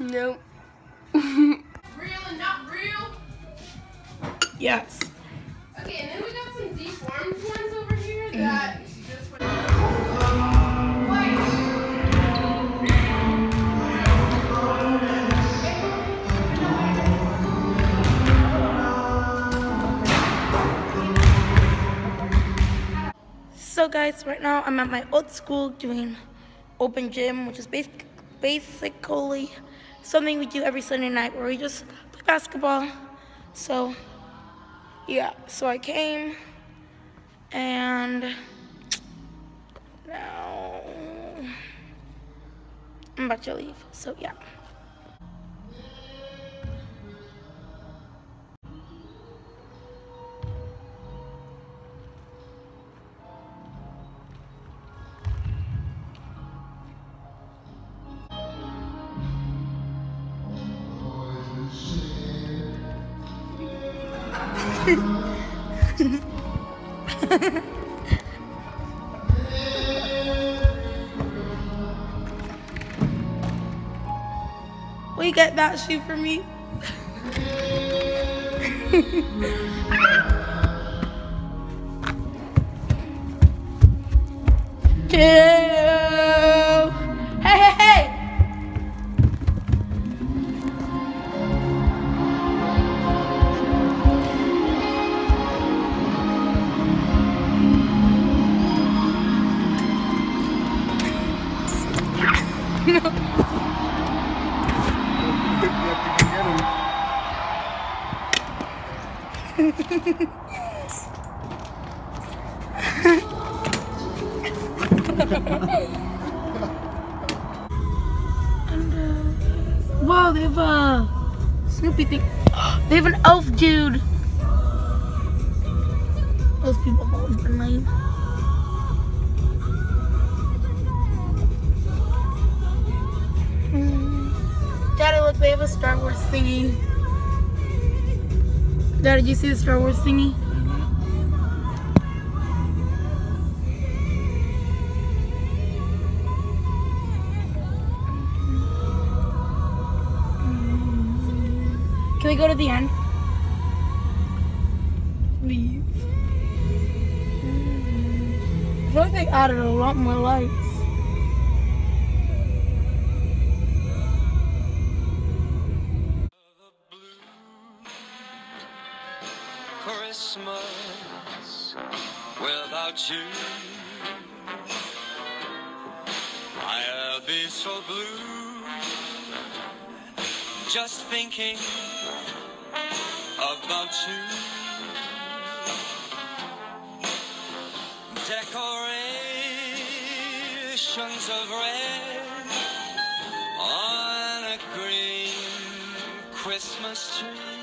Nope. real and not real? Yes. Okay, and then we got some deformed ones over here that So guys, right now I'm at my old school doing open gym, which is basic, basically something we do every Sunday night where we just play basketball. So yeah, so I came and now I'm about to leave. So yeah. Will you get that shoe for me? Chill. And, uh, wow, they have a Snoopy thing. They have an elf dude. Those people have always been lame. Star Wars thingy. Daddy, did you see the Star Wars thingy? Mm-hmm. Can we go to the end? Please. Mm-hmm. I feel like they added a lot more lights. Christmas without you. I'll be so blue just thinking about you. Decorations of red on a green Christmas tree.